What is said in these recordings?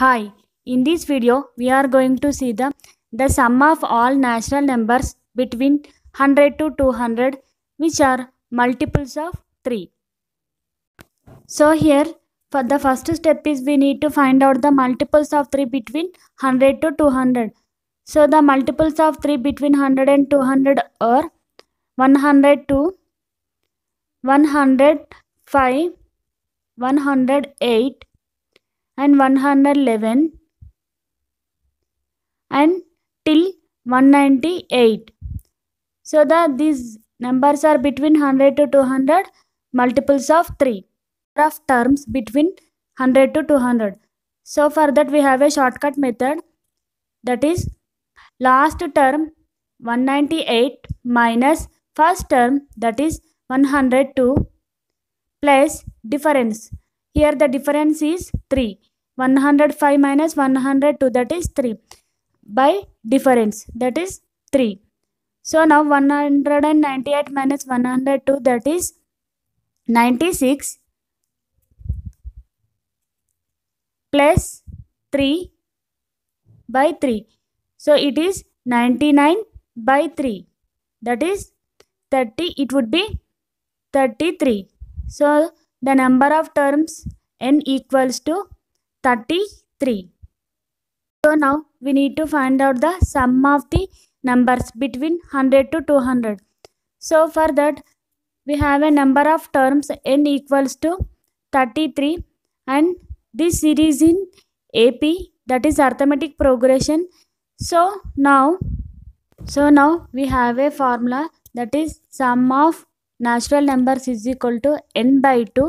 Hi, in this video we are going to see the the sum of all natural numbers between 100 to 200 which are multiples of 3. So here for the first step is we need to find out the multiples of 3 between 100 to 200. So the multiples of 3 between 100 and 200 are 102, 105, 108 and 111 and till 198 so that these numbers are between 100 to 200 multiples of 3 of terms between 100 to 200 so for that we have a shortcut method. That is last term 198 minus first term. That is 102 plus difference here the difference is 3 105 minus 102 that is 3 by difference that is 3 so now 198 minus 102 that is 96 plus 3 by 3 so it is 99 by 3 that is 30 it would be 33 so the number of terms n equals to 33 so now we need to find out the sum of the numbers between 100 to 200 so for that we have a number of terms n equals to 33 and this series in ap that is arithmetic progression. So now so now we have a formula that is sum of natural numbers is equal to n by 2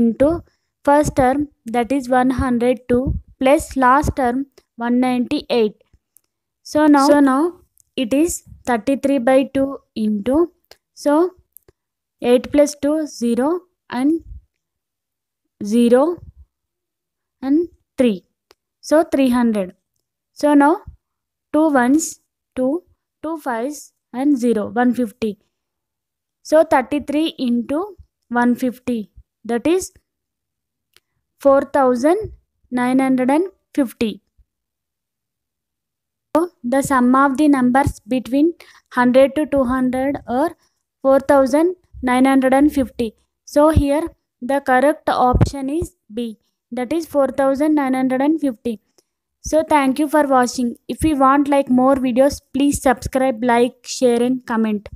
into first term that is 102 plus last term 198 so now so now it is 33 by 2 into so 8 plus 2 0 and 0 and 3 so 300 so now 2 ones 2 2 fives and 0 150 so 33 into 150 that is 4950 so the sum of the numbers between 100 to 200 are 4950 so here the correct option is b that is 4950 so thank you for watching. If you want like more videos please subscribe like share and comment